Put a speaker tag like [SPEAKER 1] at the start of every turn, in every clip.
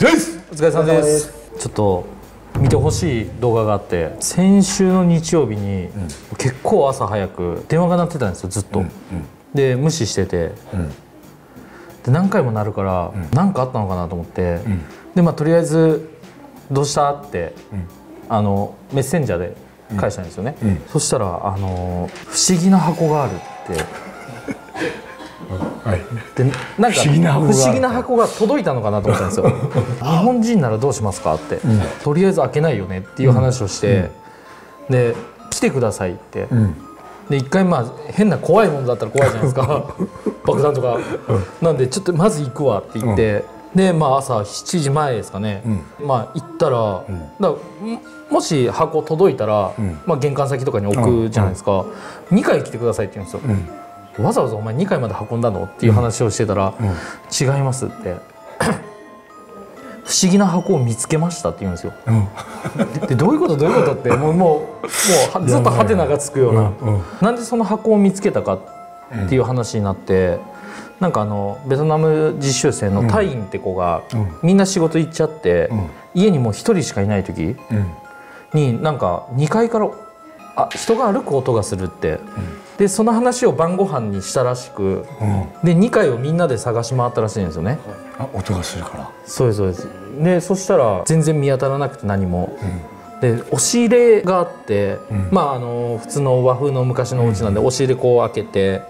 [SPEAKER 1] お疲れ様です。ちょっと見てほしい動画があって先週の日曜日に結構朝早く電話が鳴ってたんですよずっと、で無視してて、で何回も鳴るから何、かあったのかなと思って、でまあとりあえず「どうした?」って、あのメッセンジャーで返したんですよね、そしたらあの「不思議な箱がある」って
[SPEAKER 2] はい。
[SPEAKER 1] でなんか
[SPEAKER 2] 不思議な箱が
[SPEAKER 1] 届いたのかなと思ったんですよ。日本人ならどうしますかって、とりあえず開けないよねっていう話をして、で来てくださいって、で一回まあ変な怖いものだったら怖いじゃないですか。爆弾とか、なんでちょっとまず行くわって言って、でまあ朝7時前ですかね、まあ行ったら,、だももし箱届いたら、まあ、玄関先とかに置くじゃないですか、2回来てくださいって言うんですよ、わざわざお前2回まで運んだのっていう話をしてたら、違いますって。不思議な箱を見つけましたって言うんですよ、ででどういうこと？どういうこと？ってもうもうもうはずっとハテナがつくような、なんでその箱を見つけたかっていう話になって、なんかあのベトナム実習生のタインって子が、みんな仕事行っちゃって、家にもう一人しかいない時になんか2階からあ人が歩く音がするって、でその話を晩ご飯にしたらしく、で2階をみんなで探し回ったらしいんですよね。
[SPEAKER 2] あ音がするから。
[SPEAKER 1] そうですそうです。でそしたら全然見当たらなくて何も、で押し入れがあって、まああの普通の和風の昔のお家なんで、押し入れこう開けて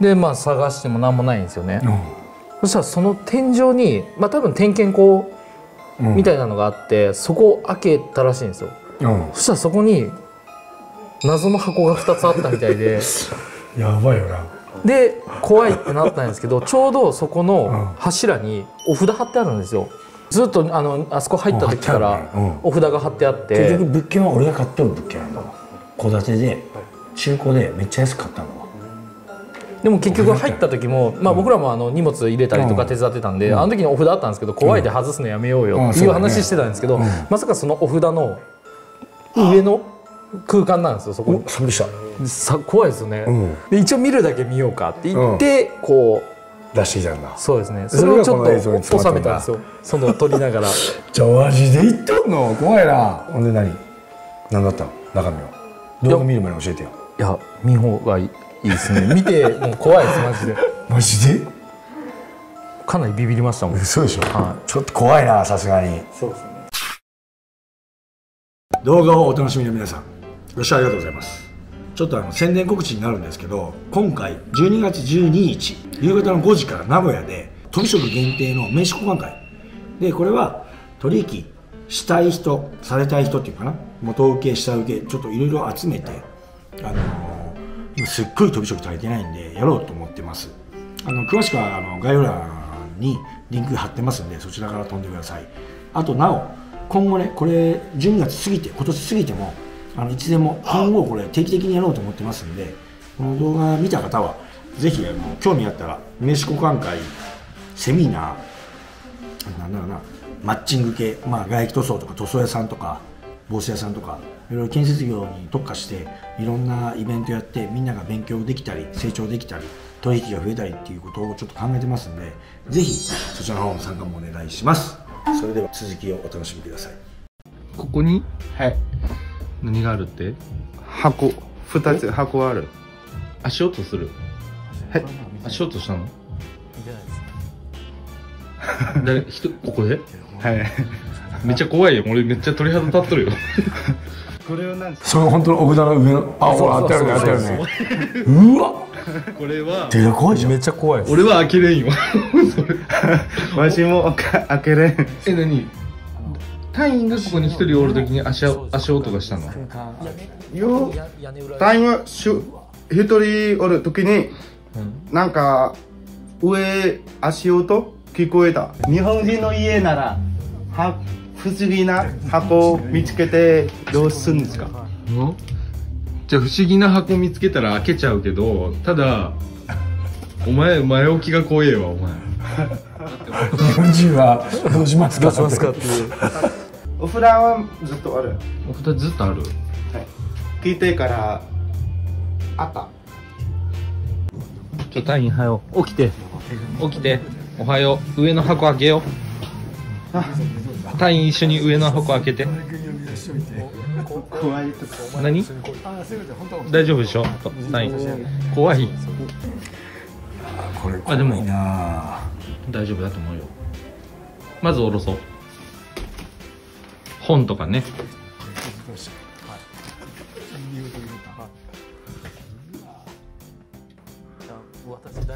[SPEAKER 1] でまあ探しても何もないんですよね、そしたらその天井にまあ多分点検口みたいなのがあって、そこを開けたらしいんですよ。
[SPEAKER 2] うん。
[SPEAKER 1] そしたらそこに謎の箱が2つあったみたいで。
[SPEAKER 2] やばいよな。
[SPEAKER 1] で怖いってなったんですけどちょうどそこの柱にお札貼ってあるんですよ。ずっとあのあそこ入った時から
[SPEAKER 2] ってあるね
[SPEAKER 1] お札が貼ってあっ
[SPEAKER 2] 結
[SPEAKER 1] て
[SPEAKER 2] 局物件は俺が買ってる物件なんだわ。戸建てで中古でめっちゃ安く買ったの。わ
[SPEAKER 1] でも結局入った時も、まあ、僕らもあの荷物入れたりとか手伝ってたんで、あの時にお札あったんですけど怖いで外すのやめようよっていう話してたんですけど、まさかそのお札の上の空間なんですよそこに。
[SPEAKER 2] おサビした
[SPEAKER 1] さ怖いですよね、
[SPEAKER 2] ん。
[SPEAKER 1] で一応見るだけ見ようかって言って、こう
[SPEAKER 2] 出してきたんだ。
[SPEAKER 1] そうですね。
[SPEAKER 2] それ
[SPEAKER 1] をちょっと収めたんですよ。その撮りながら。
[SPEAKER 2] じゃあマジで言っとんの？怖いな。ほんで何？何だった？の中身は？動画見る前に教えてよ。
[SPEAKER 1] いや見ん方がいいですね。見てもう怖いですマジで。
[SPEAKER 2] マジで？
[SPEAKER 1] かなりビビりましたもん。
[SPEAKER 2] 嘘でしょ、
[SPEAKER 1] は
[SPEAKER 2] ちょっと怖いなさすがに。
[SPEAKER 1] そうですね。
[SPEAKER 2] 動画をお楽しみの皆さんご視聴ありがとうございます。ちょっとあの宣伝告知になるんですけど今回12月12日夕方の5時から名古屋で飛び職限定の名刺交換会。でこれは取引したい人されたい人っていうかな？元請け下請けちょっといろいろ集めてあのー今すっごい飛び職足りてないんでやろうと思ってます。あの詳しくはあの概要欄にリンク貼ってますんでそちらから飛んでください。あとなお今後ねこれ12月過ぎて今年過ぎてもあのいつでも今後これ定期的にやろうと思ってますんでこの動画見た方はぜひあの興味あったら名刺交換会セミナーなんだろうなマッチング系、まあ、外壁塗装とか塗装屋さんとか帽子屋さんとかいろいろ建設業に特化していろんなイベントやってみんなが勉強できたり成長できたり取引が増えたりっていうことをちょっと考えてますんでぜひそちらの方の参加もお願いします。それでは続きをお楽しみください。
[SPEAKER 3] ここに？
[SPEAKER 4] はい。
[SPEAKER 3] 何があるって？
[SPEAKER 4] 箱、二つ。箱ある。
[SPEAKER 3] 足音する？
[SPEAKER 4] はい。
[SPEAKER 3] 足音したの？
[SPEAKER 1] 見てないです
[SPEAKER 3] 誰人ここで？
[SPEAKER 4] はい。
[SPEAKER 3] めっちゃ怖いよ。俺めっちゃ鳥肌立っとるよ。
[SPEAKER 4] これをなんです
[SPEAKER 2] それ本当のお札の上のあほらあったよねあったよね。うわ。
[SPEAKER 3] これは。
[SPEAKER 2] 手が怖いじゃん。
[SPEAKER 1] めっちゃ怖い
[SPEAKER 3] 俺は開けれんよ。
[SPEAKER 4] わしもか開けれん。
[SPEAKER 3] え何？隊員がここに一人おるときに足足音がしたの？
[SPEAKER 4] よ
[SPEAKER 1] や屋根裏
[SPEAKER 4] タイムしゅ一人おるときに、なんか上足音聞こえた。日本人の家ならは不思議な箱を見つけてどうするんですか？
[SPEAKER 3] うん？じゃあ不思議な箱見つけたら開けちゃうけどただお前前置きが怖えわお前。
[SPEAKER 2] 日本人はどうしますか？
[SPEAKER 1] どうしますかっていう
[SPEAKER 4] お札はずっとある。
[SPEAKER 3] お二つずっとある？
[SPEAKER 4] 聞いてからあった。
[SPEAKER 3] ちょ隊員はよ起きて。起きて。おはよう。上の箱開けよう。隊員一緒に上の箱開けて。
[SPEAKER 4] 怖いとか
[SPEAKER 3] 何？大丈夫でしょ？隊員。怖い。
[SPEAKER 2] これ
[SPEAKER 3] あでも
[SPEAKER 2] 怖いな
[SPEAKER 3] 大丈夫だと思うよ。まず下ろそう本とかね。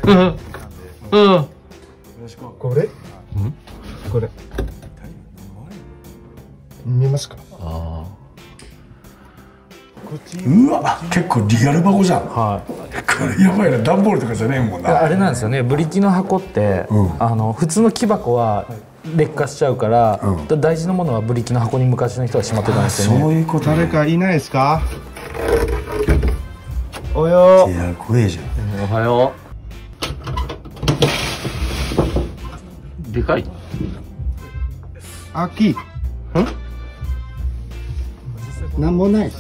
[SPEAKER 3] うん。うん。
[SPEAKER 4] これこれ。見えますか？
[SPEAKER 3] あ
[SPEAKER 2] うわ結構リアル箱じゃん。こ
[SPEAKER 1] は
[SPEAKER 2] やばいな段ボールとかじゃねえもんな。
[SPEAKER 1] あれなんですよね。ブリキの箱って、
[SPEAKER 2] うん。
[SPEAKER 1] あの普通の木箱は劣化しちゃうから、
[SPEAKER 2] うん。
[SPEAKER 1] 大事なものはブリキの箱に昔の人はしまってたんですよね。
[SPEAKER 2] そういうこと
[SPEAKER 4] 誰かいないですか？およ。
[SPEAKER 2] いや怖えじゃん。
[SPEAKER 3] おはよう。でかい。
[SPEAKER 4] 秋。ん？なんもない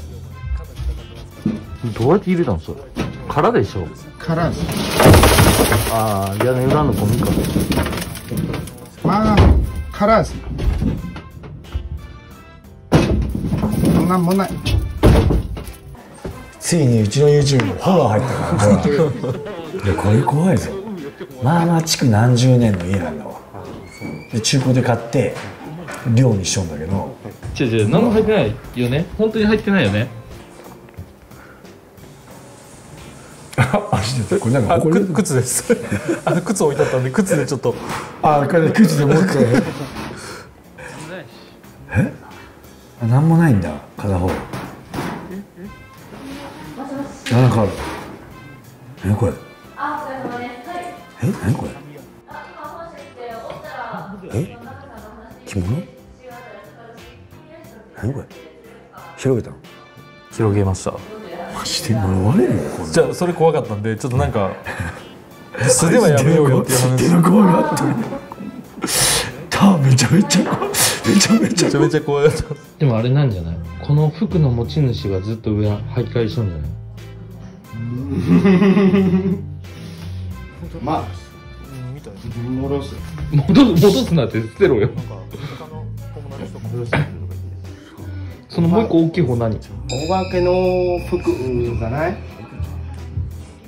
[SPEAKER 3] どうやって入れたのそれ空でしょ。
[SPEAKER 4] からです。
[SPEAKER 3] ああ屋根裏のゴミか。
[SPEAKER 4] まあからです。なんもない。
[SPEAKER 2] ついにうちの YouTube にフォロー入ったからいや これ怖いぞ。まあまあ築何十年の家なんだわ。で中古で買って寮にしとんだけど。
[SPEAKER 3] 違う違う何も入ってないよね。本当に入ってないよね
[SPEAKER 2] これなんか
[SPEAKER 1] あ
[SPEAKER 2] これ
[SPEAKER 1] く靴です。あの靴置いてあったんで靴でちょっと。
[SPEAKER 2] あこれ靴で持ってえ？あなんもないんだ片方。あなんかある。何これ？
[SPEAKER 5] あ、お疲れ様です。はい。
[SPEAKER 2] え？何これ？え？着物？何これ？広げたの？
[SPEAKER 1] 広げました
[SPEAKER 2] マジで呪われるよこんな？
[SPEAKER 1] じゃあそれ怖かったんでちょっとなんか 素ではやめようよっていう話。
[SPEAKER 2] 手のめちゃめちゃ怖いめちゃめちゃ
[SPEAKER 1] めちゃめちゃ怖い。
[SPEAKER 3] でもあれなんじゃない？この服の持ち主がずっと上履き替えしとんじゃない？
[SPEAKER 4] まあ。戻す。
[SPEAKER 3] 戻す戻すなって捨てろよそのもう一個大きい方何？
[SPEAKER 4] お化けの服じゃない？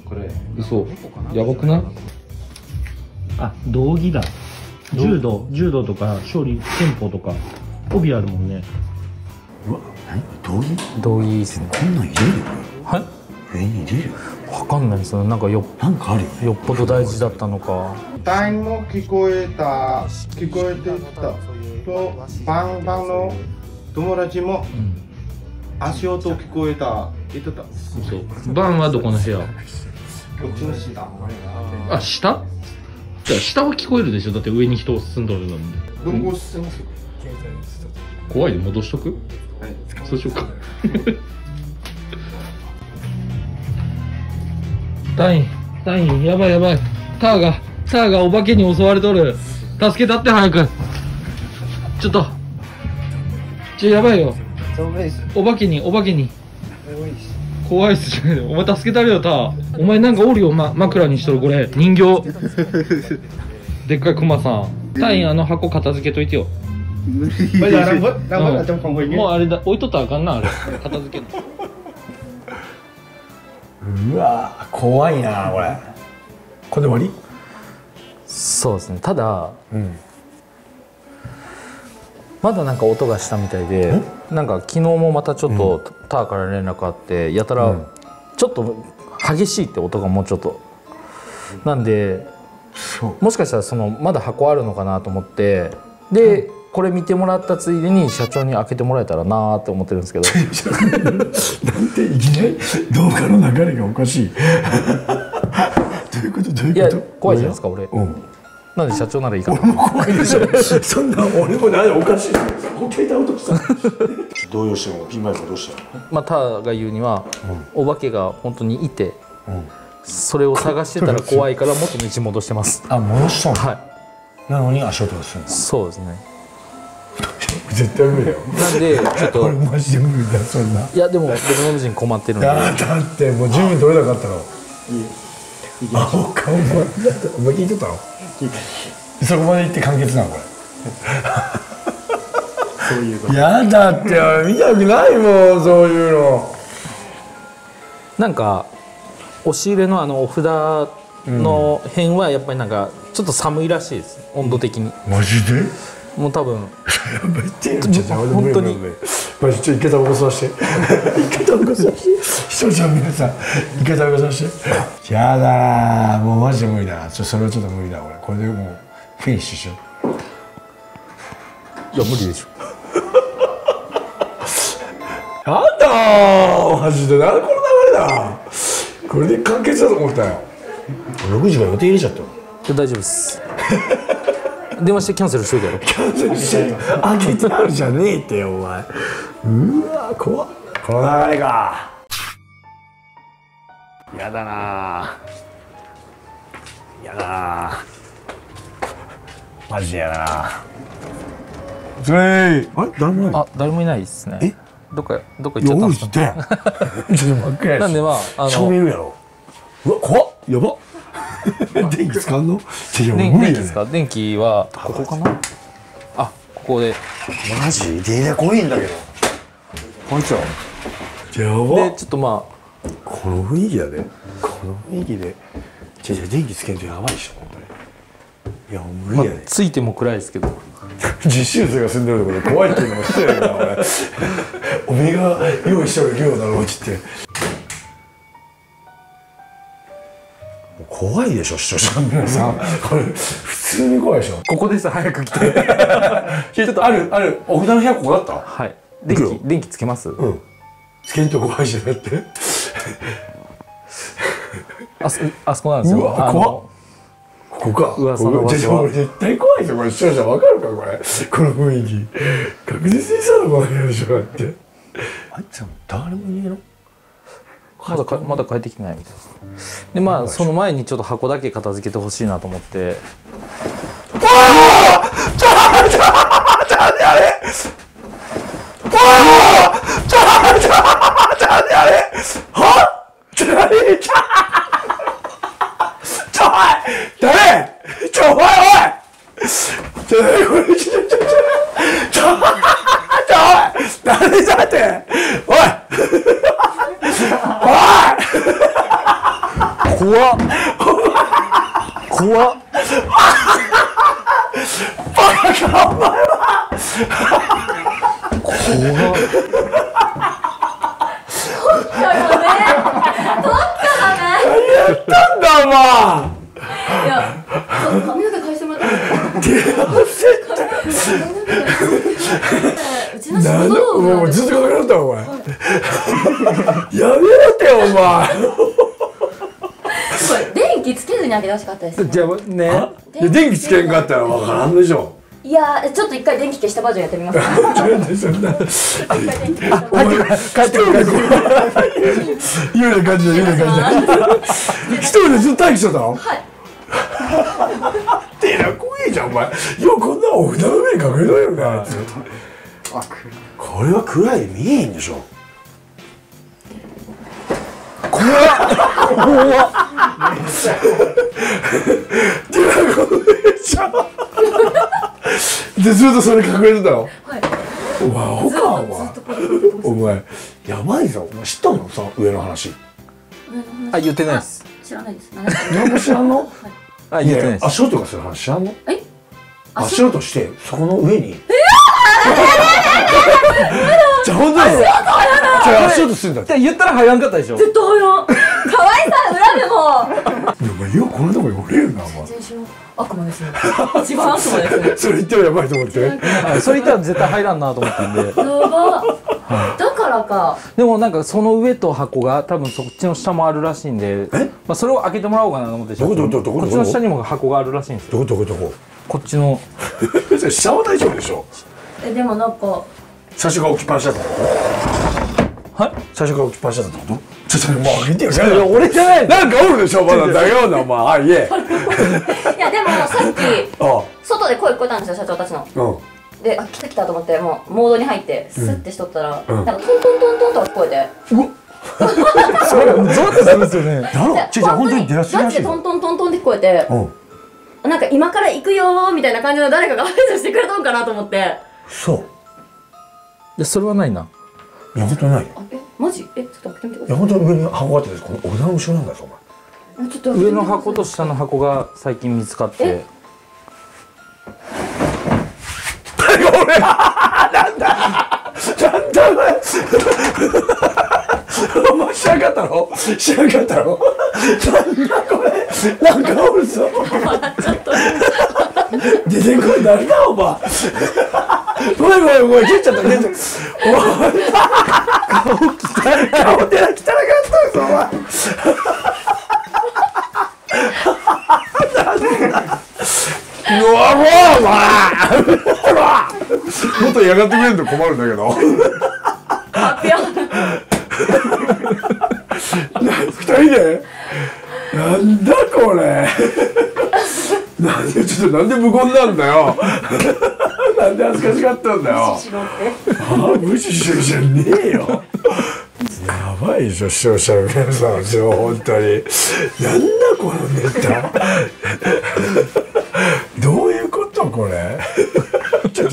[SPEAKER 4] これ。
[SPEAKER 3] 嘘。やばくない？あ道着だ。柔道。柔道とか勝利憲法とか帯あるもんね。
[SPEAKER 2] うわ何？これ
[SPEAKER 1] 同意ですね。
[SPEAKER 2] こんなん入れる？
[SPEAKER 1] はい。
[SPEAKER 2] 上に入れる？
[SPEAKER 1] わかんないですよ。なんかよ
[SPEAKER 2] なんかあるよね。
[SPEAKER 1] よっぽど大事だったのか。
[SPEAKER 4] 隊員も聞こえた。聞こえてた。とバンバンの友達も足音聞こえた。言ってた。こ
[SPEAKER 3] そう。バンはどこの部屋？
[SPEAKER 4] っちの下。
[SPEAKER 3] あ下？じゃあ下は聞こえるでしょ？だって上に人住んどるのに。
[SPEAKER 4] どこしてます
[SPEAKER 3] 怖いで戻しとく？
[SPEAKER 4] はい。
[SPEAKER 3] そうしようか。隊員隊員やばいやばい。ターがターがお化けに襲われとる。助けたって早く。ちょっとちょやばいよ。お化けにお化けに怖いっすじゃないお前助けたるよタお前なんかおるよ、ま、枕にしとるこれ人形でっかいクマさん隊員あの箱片付けといてよ
[SPEAKER 4] bây giờ đang vứt đang vứt ở trong phòng mình
[SPEAKER 3] もうあれだ置いとったらあかんなあれ片付け
[SPEAKER 2] うわ怖いなこれこれで終わ
[SPEAKER 1] そうですねただ
[SPEAKER 2] うん
[SPEAKER 1] まだなんか音がしたみたいでなんか昨日もまたちょっとターから連絡あってやたら
[SPEAKER 2] うん。
[SPEAKER 1] ちょっと激しいって音がもうちょっとなんでもしかしたらそのまだ箱あるのかなと思ってでこれ見てもらったついでに社長に開けてもらえたらなーって思ってるんですけど。
[SPEAKER 2] なんていきなり動画の流れがおかしい。どういうこと？どういうこと？
[SPEAKER 1] 怖いじゃないですか俺。
[SPEAKER 2] うん
[SPEAKER 1] なんで社長ならいいかな。
[SPEAKER 2] 俺も怖いでしょ。そんな俺も何おかしい。携帯落とした動揺してもピンマイクどうした
[SPEAKER 1] まあターが言うにはお化けが本当にいてそれを探してたら怖いから元の位置戻してます。
[SPEAKER 2] あ戻したの？
[SPEAKER 1] はい。
[SPEAKER 2] なのに足音がするの？
[SPEAKER 1] そうですね。
[SPEAKER 2] 絶対無理だよ。
[SPEAKER 1] なんでちょっと
[SPEAKER 2] 俺マジで無理だよそんな。い
[SPEAKER 1] やでもベトナム人困ってるんで。
[SPEAKER 2] だだってもう準備取れなかったの。あお顔もだってお前聞いてたの？そこまで行って完結なのこれ。
[SPEAKER 1] そういうの
[SPEAKER 2] やだって見たくないもんそういうの。
[SPEAKER 1] なんか押し入れのあのお札の辺はやっぱりなんかちょっと寒いらしいです温度的に。
[SPEAKER 2] マジで？
[SPEAKER 1] もう多分。本当に
[SPEAKER 2] マジちょっと一回タバコ吸わして。一回タバコ吸わして。視聴者の皆さん。一回タバコ吸わして。やだなもうマジで無理だな。ちょそれはちょっと無理だ俺。これでもうフィニッシュしよう。
[SPEAKER 1] いや無理でしょ。
[SPEAKER 2] やだー。マジで。なんでこの流れだ。これで完結だと思ったよ。6時から予定入れちゃった
[SPEAKER 1] 大丈夫です 電話してキャンセルしといてやろ。
[SPEAKER 2] キャンセルして開けてあるじゃねえってよお前。うわ怖っ。この流れか。やだな。やだな。マジでやだな。それあれ誰もない。
[SPEAKER 1] あ誰もいないですね。
[SPEAKER 2] え？
[SPEAKER 1] どっかどっか行っちゃったんですか？
[SPEAKER 2] ちょっと真っ暗やし
[SPEAKER 1] なんでまああ
[SPEAKER 2] 照
[SPEAKER 1] の
[SPEAKER 2] 明いるやろ。うわ怖っ。やば 電気使んの？
[SPEAKER 1] 電気ですか電気はここかな？あここ。で。
[SPEAKER 2] マジ？でや怖いんだけど。こんにちはやば。
[SPEAKER 1] でちょっとま
[SPEAKER 2] この雰囲気だねこの雰囲気で。じゃじゃ電気つけんとやばいでしょ本当に。いや無理やね、
[SPEAKER 1] ついても暗いですけど。
[SPEAKER 2] 実習生が住んでるところで怖いっていうのも失礼だな俺おめえが用意してる量だろうっちって怖いでしょ視聴者の皆さん。これ普通に怖いでしょ。
[SPEAKER 1] ここです早く来て。
[SPEAKER 2] ちょっとあるある。お札の部屋ここだった？
[SPEAKER 1] はい。電気電気つけます、
[SPEAKER 2] うん。つけんと怖いじゃなくて。
[SPEAKER 1] あそあそこなんですよ。
[SPEAKER 2] うわ怖っ。ここか。
[SPEAKER 1] 噂の場所は。
[SPEAKER 2] 絶対怖いですよこれ視聴者わかるかこれこの雰囲気。確実にそうなことやるでしょだって。あいつは誰もいねえの？
[SPEAKER 1] まだかまだ帰ってきてないみたいです。でまあその前にちょっと箱だけ片付けてほしいなと思って。
[SPEAKER 2] ちょ何ちょちょおい誰ちょおいおいちょ何これちょちょちょちょちょちょおい誰だっておい
[SPEAKER 1] 怖っ怖っ
[SPEAKER 2] なんだお前
[SPEAKER 5] いや、そう髪の毛返してもらったんですよ。うちの仕
[SPEAKER 2] なん
[SPEAKER 5] 事道具
[SPEAKER 2] でも
[SPEAKER 5] なんです
[SPEAKER 2] うずっとかかったお前。やめろってよお前。
[SPEAKER 5] これ電気つけずに開けてほしかったです、ね。
[SPEAKER 1] じゃあね。
[SPEAKER 2] 電気つけんかったらわからんでしょ。
[SPEAKER 5] いやー、ちょっと一回電気消したバージョンやってみます。か。
[SPEAKER 2] 帰ってくる。帰ってくる。言うような感じだ言うような感じだ。一人でずっと待機してたの？
[SPEAKER 5] はい。
[SPEAKER 2] て じゃんお前。ようこんなお札の上に隠れとるかあいつ。これは暗い見えへんでしょ。怖っ。怖っ。でずっとそれ隠れてたの？
[SPEAKER 5] はい。
[SPEAKER 2] お前かお前。お前やばいぞ。お前知ったの？さ上の話。
[SPEAKER 5] 上の話。
[SPEAKER 1] あ言ってないです。
[SPEAKER 5] 知らないです。何
[SPEAKER 2] も知らんの？
[SPEAKER 1] あ言ってないです。
[SPEAKER 2] 足音がする話知らんの？
[SPEAKER 5] え？
[SPEAKER 2] 足音してそこの上に。じゃあ本当に。じゃあ足音するんだ。って
[SPEAKER 1] 言ったら入らんかったでしょ。
[SPEAKER 5] 絶対入らん。可愛さ裏でも。
[SPEAKER 2] いやお前よくこんなとこにおれるなお前。
[SPEAKER 5] 全身悪魔ですね。一番悪魔ですね。
[SPEAKER 2] それ言ってもやばいと思って。
[SPEAKER 1] はいそれ言ったら絶対入らんなと思ったんで。
[SPEAKER 5] やば。だからか。
[SPEAKER 1] でもなんかその上と箱が多分そっちの下もあるらしいんで
[SPEAKER 2] え？
[SPEAKER 1] まあ、それを開けてもらおうかなと思って
[SPEAKER 2] どこどこどこどこ？
[SPEAKER 1] こっちの下にも箱があるらしいんですよ。
[SPEAKER 2] どこどこどこ？
[SPEAKER 1] こっちの。
[SPEAKER 2] 下は大丈夫でしょ？
[SPEAKER 5] え、でもなんか。
[SPEAKER 2] 最初から置きっぱなしだった
[SPEAKER 1] はい？
[SPEAKER 2] 最初から置きっぱなしだったこと？ちょっともう開けてよ
[SPEAKER 1] いや俺じゃない
[SPEAKER 2] なんかおるでしょ？まだだよなお前。あいえ。
[SPEAKER 5] いや、でもさっき。
[SPEAKER 2] あ。
[SPEAKER 5] 外で声聞こえたんですよ、社長たちの。
[SPEAKER 2] うん
[SPEAKER 5] で、あ、来た来たと思って、もうモードに入って、スッてしとったら、
[SPEAKER 2] うん。
[SPEAKER 5] なんかトントントントンとか聞こえて。
[SPEAKER 1] それゾワッとするんですよね。
[SPEAKER 2] だろ？ちょちょ本当に出だしらしいぞ。
[SPEAKER 5] ガチでトントントントンって聞こえて、
[SPEAKER 2] うん。
[SPEAKER 5] なんか今から行くよーみたいな感じの誰かが合図してくれたんかなと思って。
[SPEAKER 2] そう。
[SPEAKER 1] でそれはないな。い
[SPEAKER 2] や本当にないよ。
[SPEAKER 5] あえマジ？えちょっと開けてみてく
[SPEAKER 2] い。や
[SPEAKER 5] ださ
[SPEAKER 2] 本当に上に箱があってです。この俺の後ろなんだよお前。
[SPEAKER 5] いちょっと開けて
[SPEAKER 1] 上の箱と下の箱が最近見つかって。
[SPEAKER 5] え？
[SPEAKER 2] 俺はなんだなんだお前お前知らんかったろ知らんかったろなんだこれ？なんかおるぞ。出てこい誰だお前？ごめんごめんごめん切っちゃった切っちゃった。お前顔汚い顔出な汚かったぞお前。うわうわうわもっとやがってくれると困るんだけど。
[SPEAKER 5] 発表
[SPEAKER 2] 二人でなんだこれなんでちょっとなんで無言なんだよなんで恥ずかしかったんだよ
[SPEAKER 5] しろって
[SPEAKER 2] ああ無視してるじゃねえよやばいでしょ視聴者の皆さん本当になんだこのネタどういうことこれ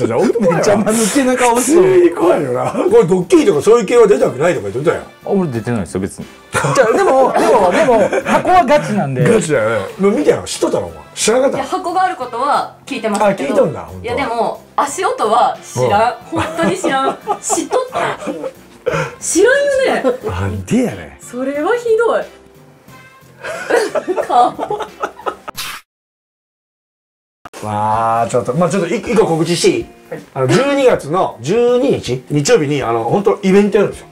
[SPEAKER 2] ちょちょちょ本当
[SPEAKER 1] めっちゃ間抜けな顔
[SPEAKER 2] 普
[SPEAKER 1] してる。
[SPEAKER 2] 怖いよな。これドッキリとかそういう系は出たくないとか言ってたよ
[SPEAKER 1] あ俺出てないですよ別に。じゃあでも でもでも箱はガチなんで。
[SPEAKER 2] ガチだよねもう見たよ知っとったのお前知らなかった
[SPEAKER 5] いや箱があることは聞いてますけど。
[SPEAKER 2] あ聞いとんだ本当
[SPEAKER 5] いやでも足音は知らん。本当に知らん。知っとった。知らんよね。
[SPEAKER 2] なんでやねん。
[SPEAKER 5] それはひどい。顔
[SPEAKER 2] まあちょっとまあちょっと一一個告知していい、あの12月の12日日曜日にあの本当イベントやるんですよ。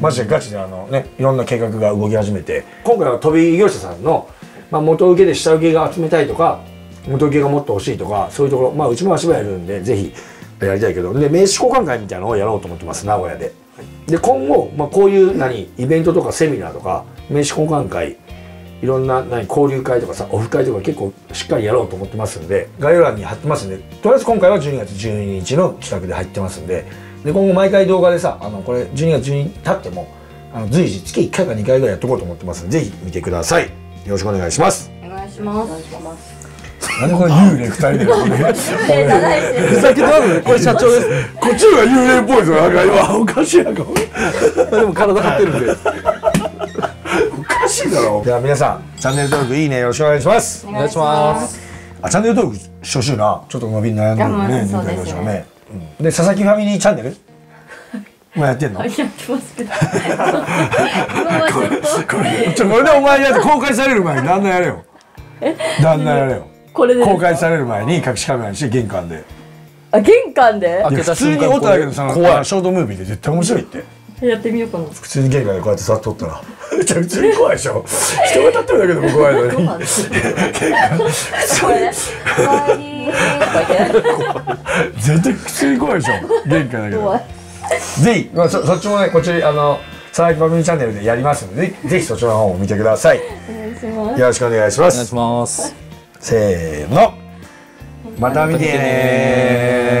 [SPEAKER 2] マジでガチであのねいろんな計画が動き始めて。今回は飛び業者さんの、まあ、元請けで下請けが集めたいとか元請けがもっと欲しいとかそういうところまあうちも足場やるんでぜひやりたいけど。で名刺交換会みたいなのをやろうと思ってます名古屋で。で今後、まあ、こういう何イベントとかセミナーとか名刺交換会いろんな何交流会とかさオフ会とか結構しっかりやろうと思ってますんで概要欄に貼ってますんでとりあえず今回は12月12日の企画で入ってますんでで今後毎回動画でさあのこれ12月12日経ってもあの随時月1回か2回ぐらいやっていこうと思ってますんでぜひ見てください。よろしくお願いします。
[SPEAKER 5] お願いします。
[SPEAKER 2] なんでこれ幽霊2人で
[SPEAKER 1] ふざけてますこれ社長です。
[SPEAKER 2] こっちが幽霊っぽいぞなんか今おかしいやんか。
[SPEAKER 1] でも体張ってるんで
[SPEAKER 2] しいだろでは皆さんチャンネル登録いいねよろしくお願いします。
[SPEAKER 1] お願いします。
[SPEAKER 2] あチャンネル登録してほしいなちょっと伸び悩んでるね
[SPEAKER 5] うんそうですね。
[SPEAKER 2] うん、で佐々木ファミリーチャンネル？もうやってんの？
[SPEAKER 5] やってますけど。
[SPEAKER 2] これちょこれでお前やって公開される前に旦那やれよ。旦那やれよ。
[SPEAKER 5] これで
[SPEAKER 2] 公開される前に隠しカメラにして玄関で
[SPEAKER 5] あ玄関で
[SPEAKER 2] 普通におっただけどその
[SPEAKER 1] 怖い
[SPEAKER 2] ショートムービーで絶対面白いって
[SPEAKER 5] やってみようかな。
[SPEAKER 2] 普通に玄関でこうやって座っとったら。めっちゃ普通に怖いでしょ。人が立ってるだけでも怖いのに。
[SPEAKER 5] これね「おかえり」とか言って
[SPEAKER 2] 絶対普通に怖いでしょ。玄関だけどぜひ、まあ、そそっちもねこっちあの佐々木ファミリーチャンネルでやりますのでぜひぜひそちらの方も見てください。
[SPEAKER 5] お願いします。
[SPEAKER 2] よろしくお願いします。
[SPEAKER 1] お願いします。
[SPEAKER 2] せーの。また見てね